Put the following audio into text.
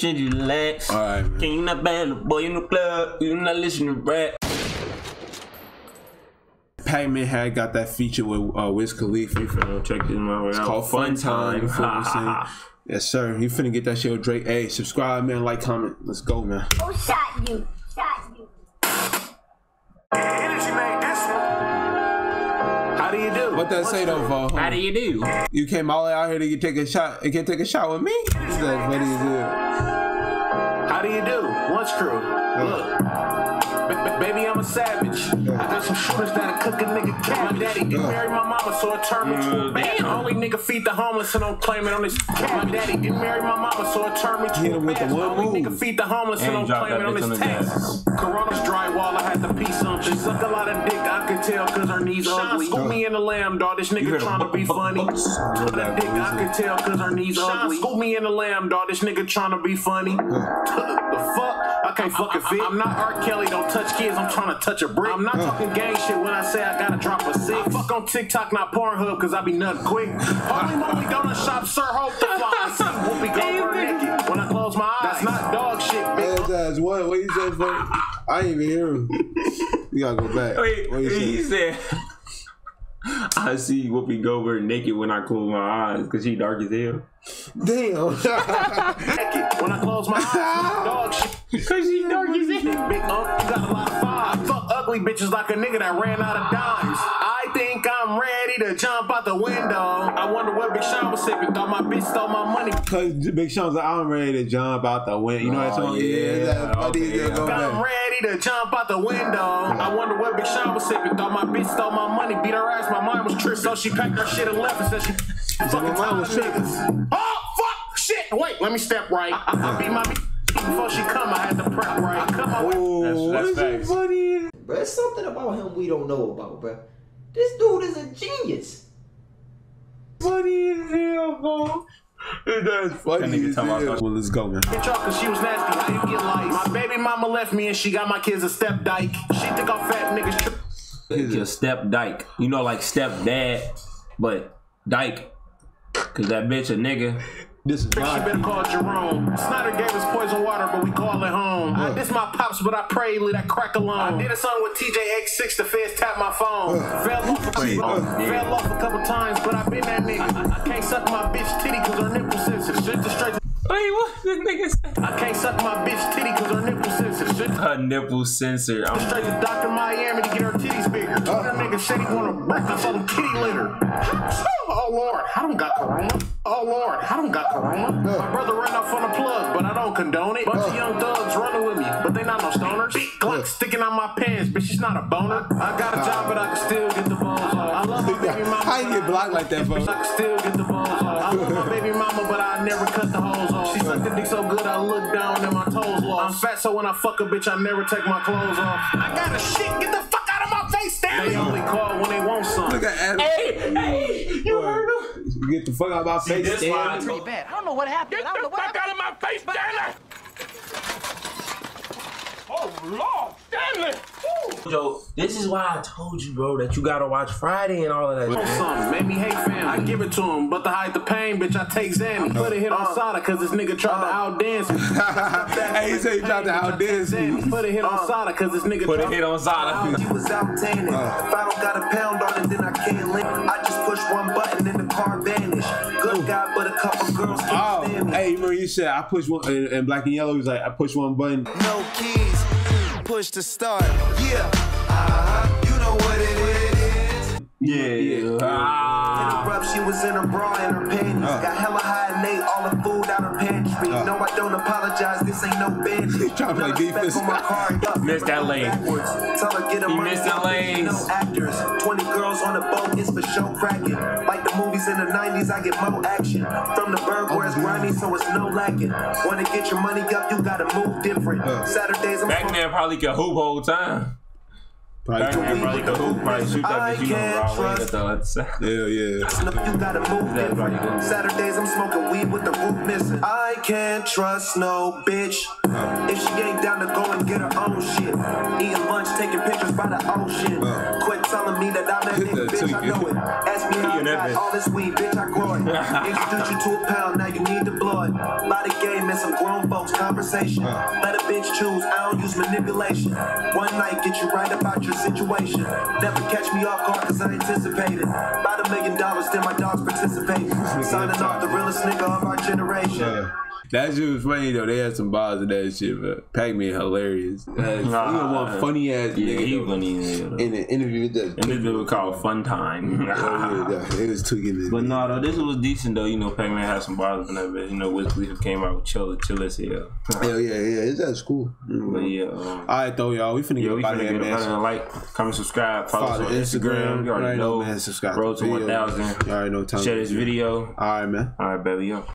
change you relax. Alright, man. Can you not band the boy in the club? You not listening to rap. Packman had got that feature with uh, Wiz Khalifa. You finna check this out. It's called Fun Time. You feel what Yes, sir. You finna get that shit with Drake. Hey, subscribe, man. Like, comment. Let's go, man. Who shot you? You do? What that say though, Vo? How do you do? You came all the way out here to get- take a shot. You can't take a shot with me. That's funny as hell. How do you do? Lunch crew. Look. Ba- ba- Baby, I'm a savage. I got some shooters that'll cook a nigga cat. My daddy didn't marry my mama, so it turned me to a bad. Only nigga feed the homeless and don't claim it on his cat. My daddy didn't marry my mama, so it turned me Hit to a him with the bad. one Only move. nigga feed the homeless and And don't claim it on bitch his on taxes. Corona's drywall, I had to pee some. She suck a lot of dick, I could tell cause her knees ugly. Scoop me in the lamb, dog. This nigga heard trying to be funny. Suck that dick, I could tell cause her knees ugly. Scoop me in the lamb, dog. This nigga trying to be funny. the fuck? I can't fucking fit. I'm not R. Kelly, don't touch kids, I'm trying to touch a brick. I'm not talking gang shit when I say I gotta drop a six. I fuck on TikTok, not Pornhub, cause I be nutting quick. Holy moly, donut shop, sir, hope the fly. I see Whoopi Goldberg naked when I close my eyes. That's not dog shit, bitch. His ass, what? What you said, for? I didn't even hear him. You gotta go back. Wait, what you he said? Said. I see Whoopi Goldberg naked when I close my eyes because she dark as hell. Damn. naked when I close my eyes. Dog shit. Because she dark as hell. Big Unc, you got a lot of five. Fuck ugly bitches like a nigga that ran out of dimes. I think I'm ready to jump out the window. I wonder what Big Sean was sipping. Thought my bitch stole my money. Cause Big Sean's like, I'm ready to jump out the window. You know that Oh, song? yeah. Okay, Yeah, go yeah. I'm back. ready to jump out the window. I wonder what Big Sean was sipping. Thought my bitch stole my money. Beat her ass. My mind was tripped. So she packed her shit and left and said she fucking my mind was tired of niggas. Oh, fuck. Shit. Wait, let me step right. I, I beat my bitch before she come. I had to prep right. Come on. Oh, That's- what that's is so facts. funny? Bro, it's something about him we don't know about, bro. This dude is a genius. Funny as hell, bro. That's funny That nigga as talking hell. about- Well, let's go, man. Bitch off cause she was nasty. How you get lice? My baby mama left me and she got my kids a step dyke. She think I'm fat niggas. Tri- Your step dyke. You know, like step dad, but dyke. Cause that bitch a nigga. This is She better my call Jerome. Snyder gave us poison water, but we call it home. I diss my pops, but I pray leave that crack alone. I did a song with TJX6, the feds tapped my phone. Fell off a couple, Uh. fell off a couple times, but I been that nigga. I can't suck my bitch titty cause her nipple sensitive. Shit to straight. Wait, what the nigga say? I can't suck my bitch titty cause her nipple sensitive. Shit Her nipple sensor. I'm straight to Dr. Miami to get her titties bigger. That nigga said he wanna break us on kitty litter. Oh Lord, I don't got corona. Oh Lord, I don't got corona. My brother ran off on a plug, but I don't condone it. Bunch of young thugs running with me, but they not no stoners. Big Glock sticking out my pants, bitch, she's not a boner. I got a job, but I can still get the balls off. I love my baby mama. How you get blocked like that, bro? I can still get the balls off. I love my baby mama, but I never cut the holes off. She sucked the dick so good, I look down and my toes lost. I'm fat, so when I fuck a bitch, I never take my clothes off. I got a shit, get the fuck out of my face, damn They only call when they want some. Look at Adam. Hey, hey, you heard him? Get the fuck out of my face. This damn. why I told bad. I don't know what happened. I don't know what happened. out of my face, Stanley! Oh, Lord, Stanley! Joe, this is why I told you, bro, that you gotta watch Friday and all of that. Shit. something, made me hate family. I give it to him, but to hide the pain, bitch, I take Zanny. Uh, uh. Put a hit on Sada, cause this nigga tried to outdance me. Hey, he said he tried to outdance me. Put a hit on uh. Sada, cause this nigga Put a tried- hit on Zada. He was out tanning. If I don't got a pound on it, then I can't link. I just push one button and the remember you said I push one and, and black and yellow. He was like, I push one button. No keys, push to start. Yeah, uh-huh. you know what it is. Yeah. Ah. Interrupt, she was in her bra and her panties. Got hella high and ate all the food out her pantry. No, I don't apologize, this ain't no bandit. trying to play defense. on my car, yup. Missed that lane. Tell her get He missed the ain't lanes. No actors, 20 girls on a boat, it's for show cracking. Like the movies in the 90s, I get more action. From the burg oh, where it's grimy, so it's no lacking. Wanna get your money up, you gotta move different. Saturdays, I'm Back then, probably could hoop whole time. Probably Packman probably could hoop, probably shoot that I bitch, you know, can't raw way trust- at the. Hell yeah. No, you gotta move That's right, different. Saturdays I'm smoking weed with the roof missing. I can't trust no bitch. If she ain't down to go and get her own shit. Eating lunch, taking pictures by the ocean. Quit telling me that I'm that nigga, That bitch. I know it. Ask me how I You got all this weed, bitch. I grow it. Introduce you to a pound, now you need the blood. Lot of game and some grown folks conversation. Let a bitch choose. I don't use manipulation. One night get you right about your situation. Never catch me off guard cause I anticipated. About a million dollars, then my dogs participate. Signing off the realest nigga of our generation. Yeah. That shit was funny though. They had some bars of that shit, but Packman hilarious. Uh, he Nah, one funny ass Yeah, nigga he though. funny nigga. in an interview with that. And this dude called Fun Time. Oh, yeah, yeah, it was too good. But no, though, this was decent though. You know, Packman had some bars in that bitch. You know, Wiz Khalifa came out with chill, chill as hell. Hell yeah, yeah, it's at school. but yeah, um, All right, though, y'all. We finna yeah, get we up out finna of get here, up man. and like, comment, subscribe, follow, Follow us on Instagram. You already Right know, man. Subscribe road to the one video. thousand. You already know. Time Share this video. All right, man. All right, baby, yo.